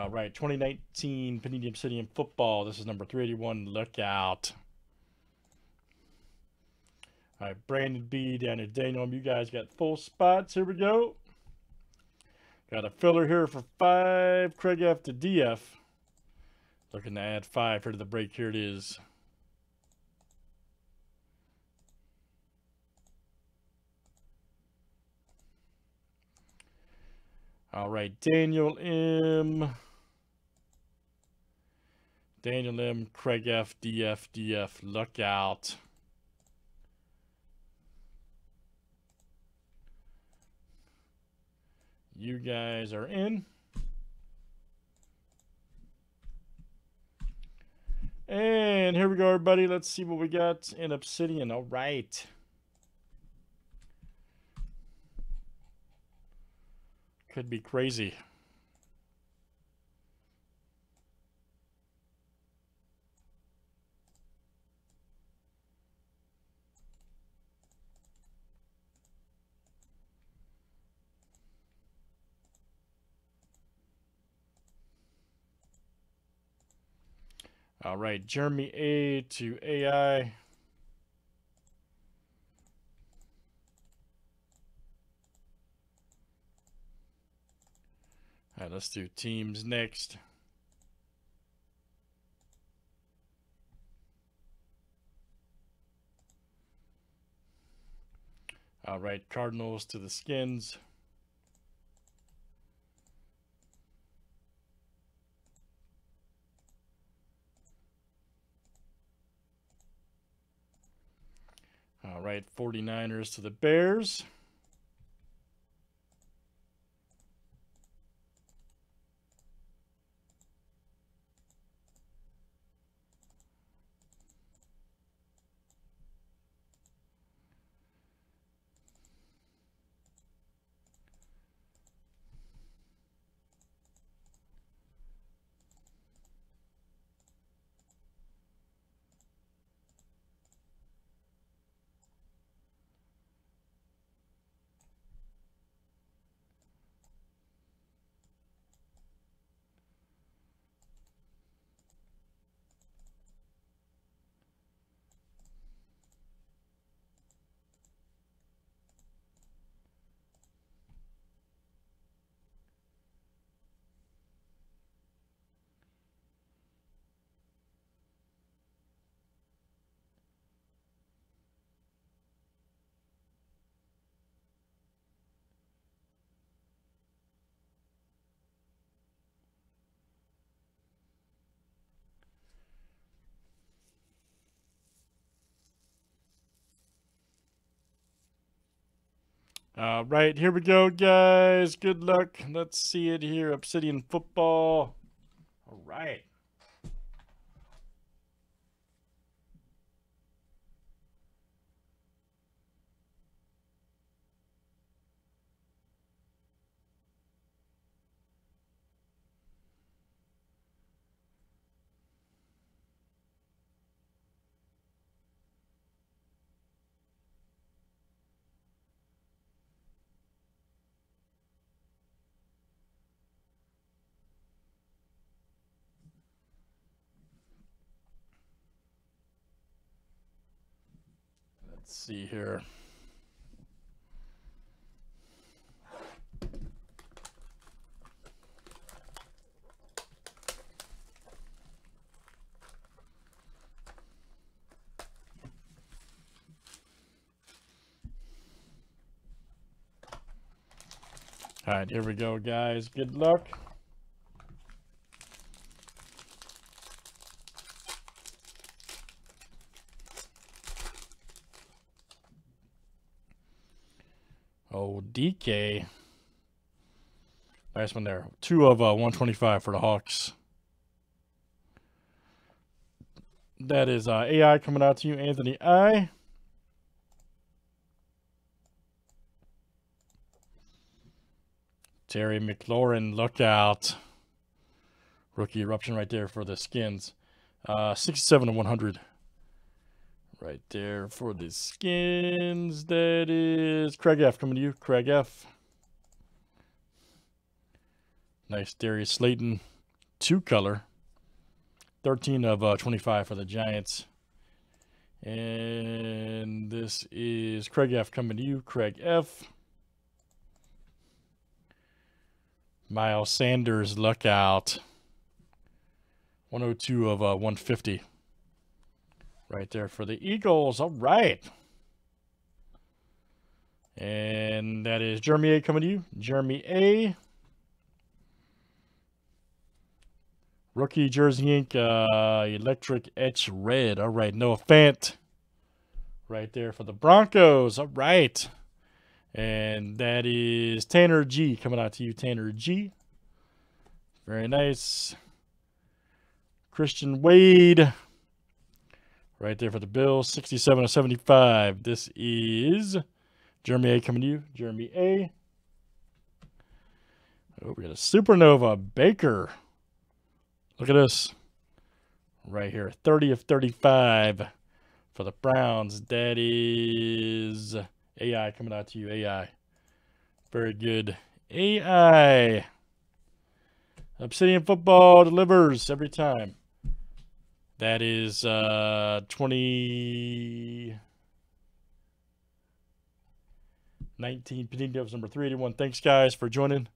All right, 2019 Panini Obsidian Football. This is number 381. Look out. All right, Brandon B, down at Daniel. You guys got full spots. Here we go. Got a filler here for five. Craig F to DF. Looking to add five here to the break. Here it is. All right, Daniel M. Daniel M. Craig F. DF. DF. Look out. You guys are in. And here we go, everybody. Let's see what we got in Obsidian. All right. Could be crazy. All right, Jeremy A to AI. All right, let's do teams next. All right, Cardinals to the Skins. All right, 49ers to the Bears. All right, here we go, guys. Good luck. Let's see it here. Obsidian football. All right. Let's see here. All right, here we go, guys. Good luck. Oh, DK. Nice one there. Two of uh, 125 for the Hawks. That is uh, AI coming out to you, Anthony I. Terry McLaurin, look out. Rookie eruption right there for the skins. Uh, 67 to 100. Right there for the skins. That is Craig F. coming to you. Craig F. Nice Darius Slayton. two color. 13 of uh, 25 for the Giants. And this is Craig F. coming to you. Craig F. Miles Sanders, look out. 102 of uh, 150. Right there for the Eagles. All right. And that is Jeremy A coming to you. Jeremy A. Rookie Jersey Ink, uh, Electric Etch Red. All right, Noah Fant. Right there for the Broncos. All right. And that is Tanner G coming out to you, Tanner G. Very nice. Christian Wade. Right there for the Bills. 67 of 75. This is Jeremy A coming to you. Jeremy A. Oh, we got a Supernova Baker. Look at this. Right here. 30 of 35 for the Browns. That is AI coming out to you. AI. Very good. AI. Obsidian Football delivers every time. That is uh, 20. 19 Panini Dubs number 381. Thanks, guys, for joining.